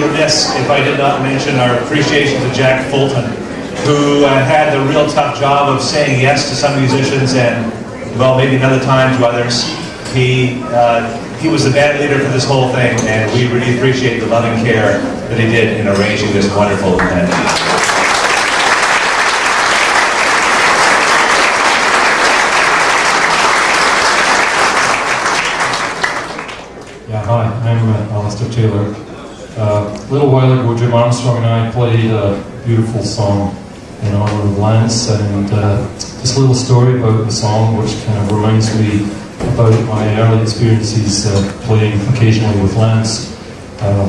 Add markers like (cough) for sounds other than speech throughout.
remiss if I did not mention our appreciation to Jack Fulton, who uh, had the real tough job of saying yes to some musicians and, well, maybe another time to others. He, uh, he was the band leader for this whole thing, and we really appreciate the love and care that he did in arranging this wonderful event. Yeah, hi, I'm uh, Allister Taylor. Uh, a little while ago, Jim Armstrong and I played a beautiful song in honor of Lance, and uh, just a little story about the song, which kind of reminds me about my early experiences uh, playing occasionally with Lance. Uh,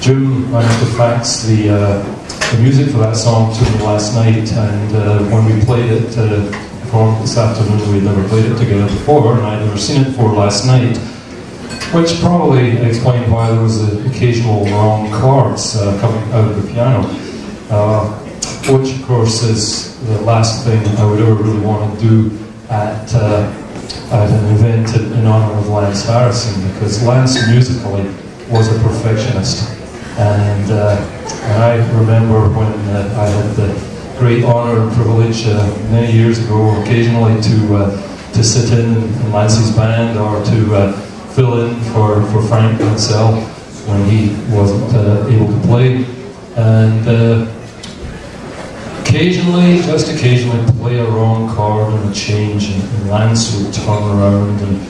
Jim managed to fax the, uh, the music for that song to me last night, and uh, when we played it, this afternoon, we'd never played it together before, and I'd never seen it before last night which probably explained why there was the occasional wrong chords uh, coming out of the piano, uh, which of course is the last thing I would ever really want to do at, uh, at an event in, in honor of Lance Harrison, because Lance musically was a perfectionist. And, uh, and I remember when uh, I had the great honor and privilege uh, many years ago occasionally to, to sit in, in Lance's band or to fill in for, for Frank Mansell when he wasn't uh, able to play. And uh, occasionally, just occasionally, play a wrong chord and a change, and, and Lance would turn around and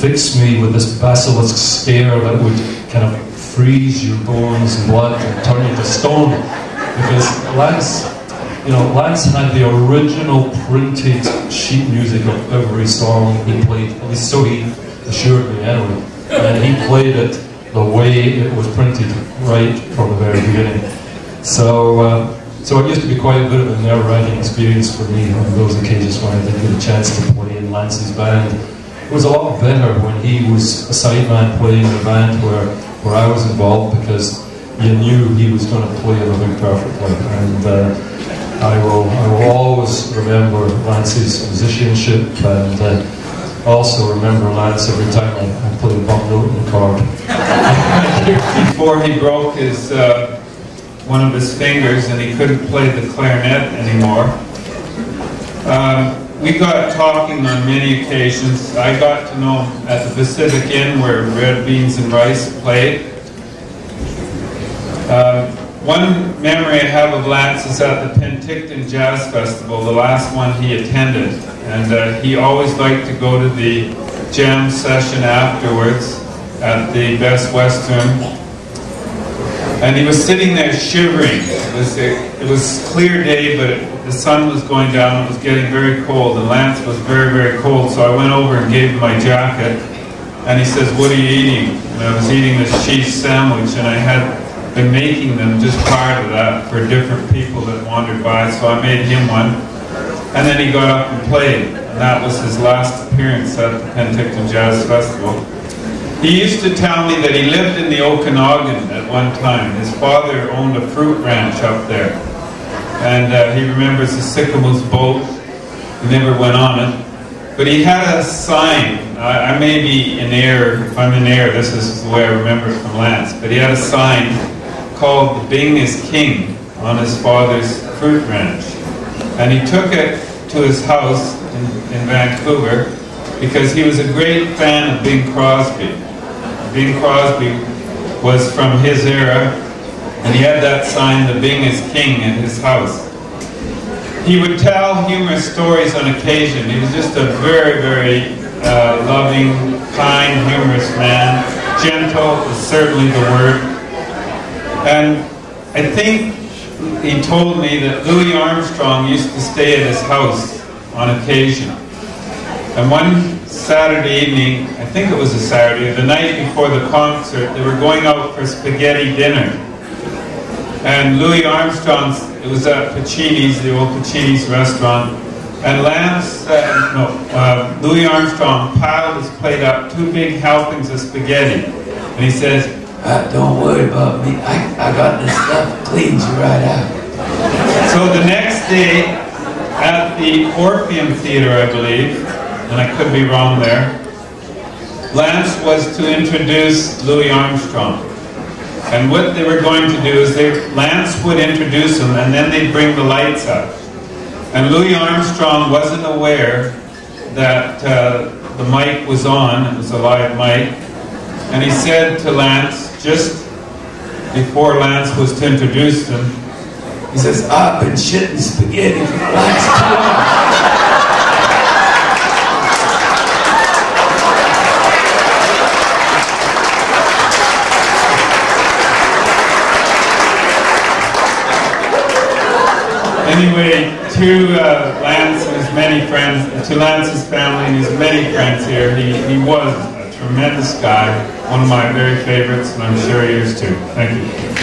fix me with this basilisk stare that would kind of freeze your bones and blood and turn you to stone. Because Lance, you know, Lance had the original printed sheet music of every song he played, at least so he assured me anyway. And he played it the way it was printed right from the very beginning. So, uh, so it used to be quite a bit of a nerve-wracking experience for me on those occasions when I did get a chance to play in Lance's band. It was a lot better when he was a sideman playing in a band where, where I was involved because you knew he was going to play everything perfectly. And uh, I, will, I will always remember Lance's musicianship and uh, also remember Lance every time I, I put a bump note in the card. (laughs) Before he broke his uh, one of his fingers and he couldn't play the clarinet anymore, um, we got talking on many occasions. I got to know him at the Pacific Inn where Red Beans and Rice played. Uh, one memory I have of Lance is at the Penticton Jazz Festival, the last one he attended. And uh, he always liked to go to the jam session afterwards at the Best Western. And he was sitting there shivering. It was, a, it was clear day, but the sun was going down. It was getting very cold, and Lance was very, very cold. So I went over and gave him my jacket. And he says, what are you eating? And I was eating this cheese sandwich, and I had been making them just prior to that for different people that wandered by. So I made him one. And then he got up and played. And that was his last appearance at the Penticton Jazz Festival. He used to tell me that he lived in the Okanagan at one time. His father owned a fruit ranch up there. And uh, he remembers the Sicamous boat. He never went on it. But he had a sign. I, I may be in error. If I'm in error, this is the way I remember it from Lance. But he had a sign called The Bing is King on his father's fruit ranch. And he took it to his house in, in Vancouver because he was a great fan of Bing Crosby. Bing Crosby was from his era, and he had that sign, the Bing is King, in his house. He would tell humorous stories on occasion. He was just a very, very uh, loving, kind, humorous man. Gentle is certainly the word. And I think he told me that Louis Armstrong used to stay at his house on occasion. And one Saturday evening, I think it was a Saturday, the night before the concert, they were going out for spaghetti dinner. And Louis Armstrong's, it was at Pacini's, the old Pacini's restaurant, and Lance, uh, no, uh, Louis Armstrong piled his plate up, two big helpings of spaghetti. And he says, uh, don't worry about me. I, I got this stuff cleans you right out. So the next day, at the Orpheum Theater, I believe, and I could be wrong there, Lance was to introduce Louis Armstrong. And what they were going to do is they, Lance would introduce him and then they'd bring the lights up. And Louis Armstrong wasn't aware that uh, the mic was on, it was a live mic. And he said to Lance, just before Lance was to introduce him, He says, I've been shitting spaghetti for the last two hours. Anyway, to uh, Lance and his many friends, to Lance's family and his many friends here, he, he was tremendous guy, one of my very favorites, and I'm sure he is too. Thank you.